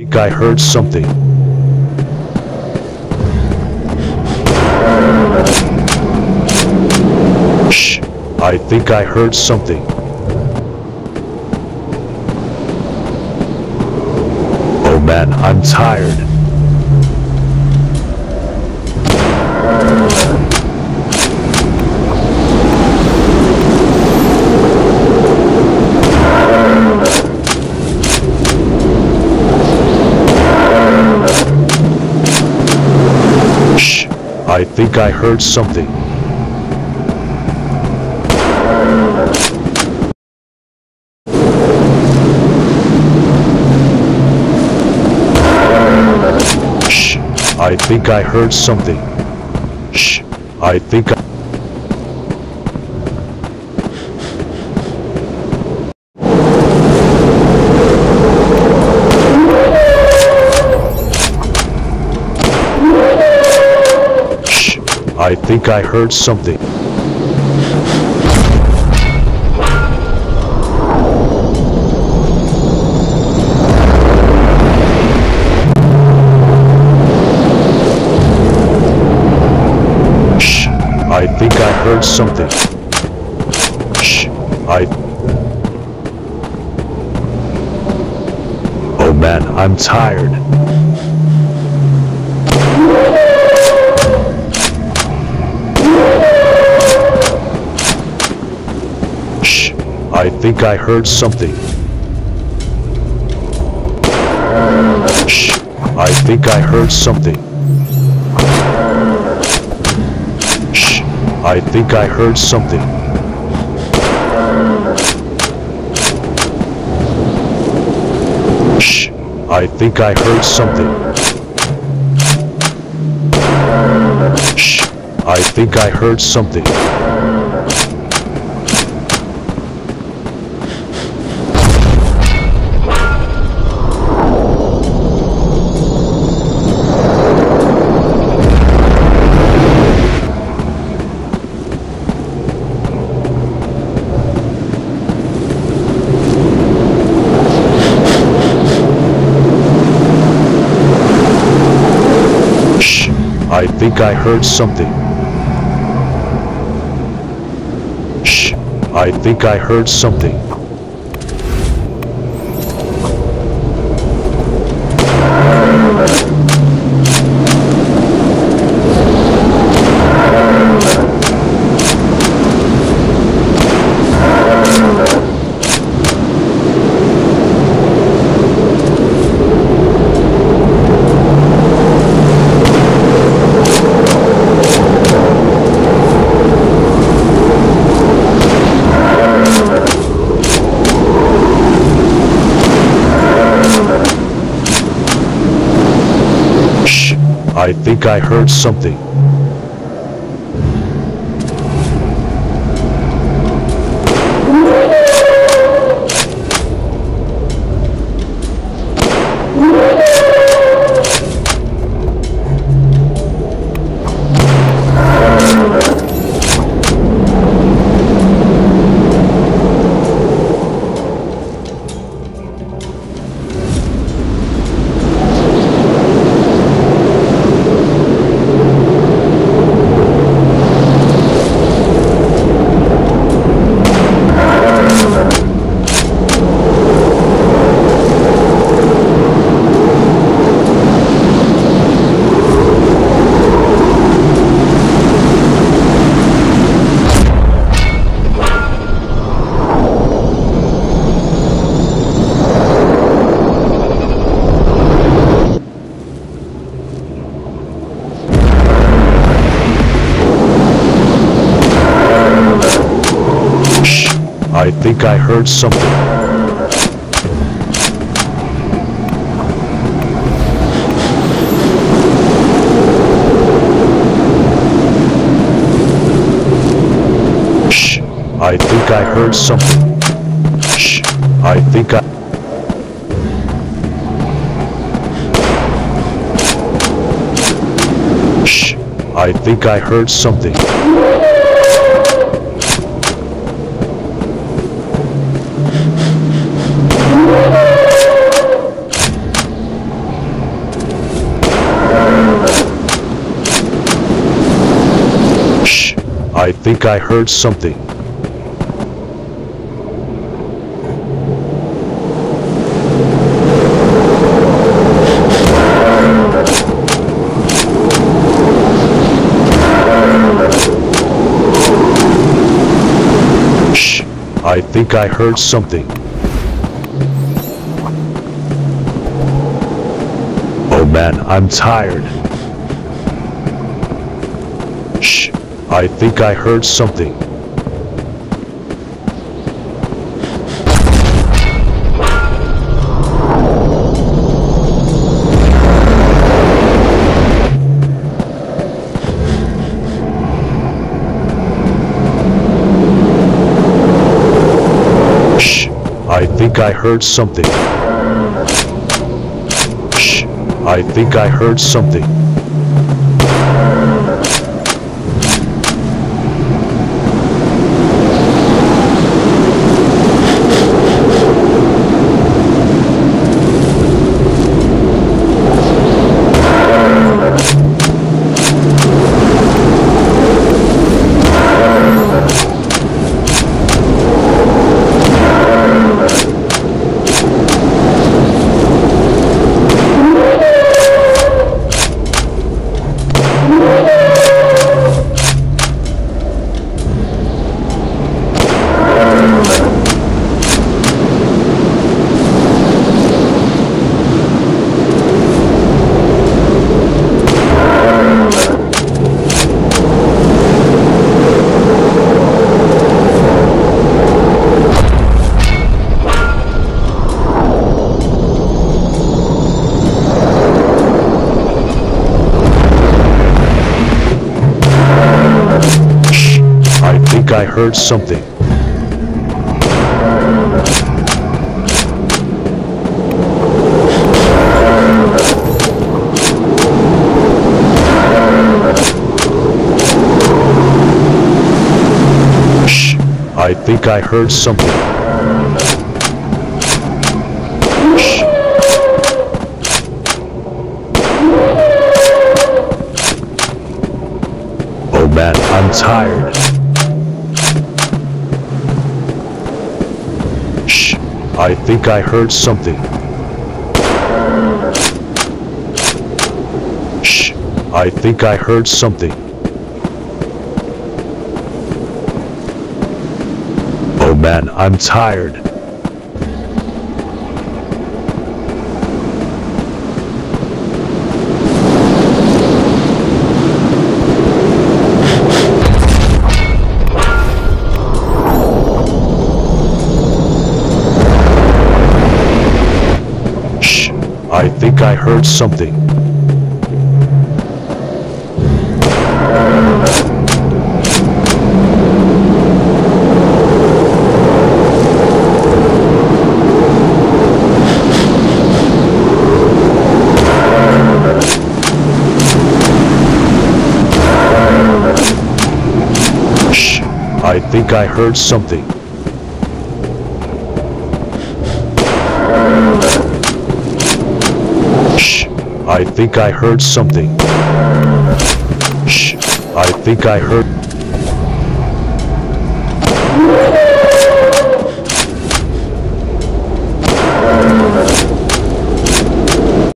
think I heard something. Shh. I think I heard something. Oh man, I'm tired. I think I heard something. Shh. I think I heard something. Shh. I think I... I think I heard something. Shh. I think I heard something. Shh. I... Oh man, I'm tired. I think I heard something. Shh. I think I heard something. Shh. I think I heard something. Shh. I think I heard something. Shh. I think I heard something. I think I heard something. Shh. I think I heard something. Shh. I think I heard something. Shh. I think I heard something. Shh. I think I heard something. Shh. I think I... Shh. I think I heard something. I think I heard something. Shh. I think I heard something. Oh man, I'm tired. I think I heard something. Shh. I think I heard something. Shh. I think I heard something. Shh. I heard something. Shh. I think I heard something. Oh man, I'm tired. I think I heard something. Shh. I think I heard something. Oh man, I'm tired. I think I heard something. Shh. I think I heard something. Shh. I think I heard something. Shh. I think I heard.